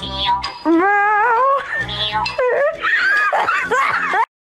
Meow. Meow.